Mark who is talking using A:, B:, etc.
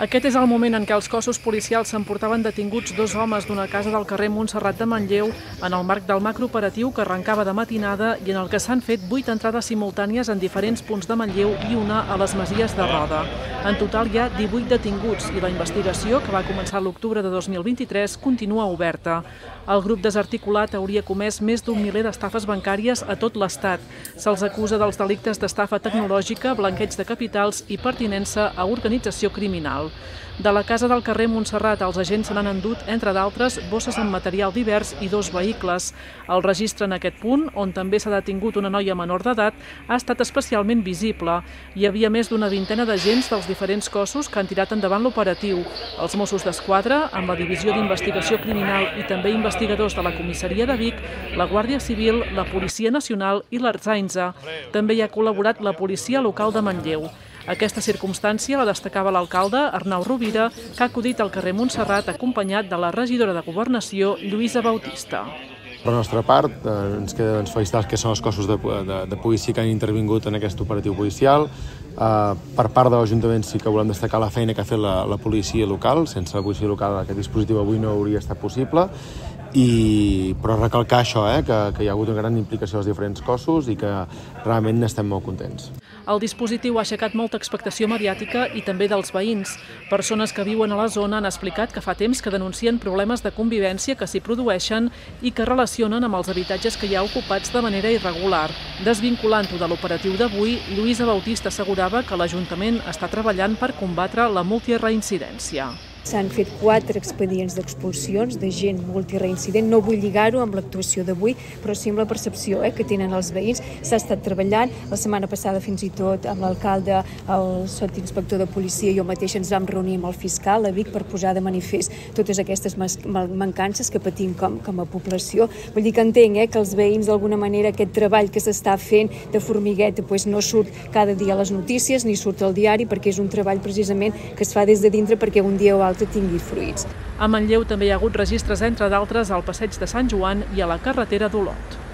A: Aquest és el moment en què els cossos policials s'emportaven detinguts dos homes d'una casa del carrer Montserrat de Manlleu en el marc del macrooperatiu que arrencava de matinada i en el que s'han fet vuit entrades simultànies en diferents punts de Manlleu i una a les Masies de Roda. En total hi ha 18 detinguts i la investigació, que va començar l'octubre de 2023, continua oberta. El grup desarticulat hauria comès més d'un miler d'estafes bancàries a tot l'Estat. Se'ls acusa dels delictes d'estafa tecnològica, blanqueig de capitals i pertinença a organització criminal. De la casa del carrer Montserrat, els agents se n'han endut, entre d'altres, bosses amb material divers i dos vehicles. El registre en aquest punt, on també s'ha detingut una noia menor d'edat, ha estat especialment visible. Hi havia més d'una vintena d'agents dels diferents cossos que han tirat endavant l'operatiu. Els Mossos d'Esquadra, amb la Divisió d'Investigació Criminal i també investigadors de la Comissaria de Vic, la Guàrdia Civil, la Policia Nacional i l'Arzainza. També hi ha col·laborat la Policia Local de Manlleu. Aquesta circumstància la destacava l'alcalde Arnau Rovira, que ha acudit al carrer Montserrat acompanyat de la regidora de Governació, Lluïsa Bautista.
B: Per la nostra part, eh, ens queda doncs, felicitar que són els cossos de, de, de policia que han intervingut en aquest operatiu policial. Eh, per part de l'Ajuntament sí que volem destacar la feina que ha fet la, la policia local. Sense la policia local aquest dispositiu avui no hauria estat possible i, però recalcar això, eh, que, que hi ha hagut una gran implicació dels diferents cossos i que realment n'estem molt contents.
A: El dispositiu ha aixecat molta expectació mediàtica i també dels veïns. Persones que viuen a la zona han explicat que fa temps que denuncien problemes de convivència que s'hi produeixen i que relacionen amb els habitatges que hi ha ocupats de manera irregular. Desvinculant-ho de l'operatiu d'avui, Lluïsa Bautista assegurava que l'Ajuntament està treballant per combatre la multireincidència.
C: S'han fet quatre expedients d'expulsions de gent multireincident. No vull lligar-ho amb l'actuació d'avui, però sí amb la percepció eh, que tenen els veïns. S'ha estat treballant. La setmana passada fins i tot amb l'alcalde, el sotinspector de policia i jo mateix ens vam reunir amb el fiscal a Vic per posar de manifest totes aquestes mancances que patim com, com a població. Vull dir que entenc eh, que els veïns d'alguna manera aquest treball que s'està fent de formigueta pues, no surt cada dia a les notícies ni surt al diari perquè és un treball precisament que es fa des de dintre perquè un dia o tingui fruits.
A: A Manlleu també hi ha hagut registres, entre d'altres, al passeig de Sant Joan i a la carretera d'Olot.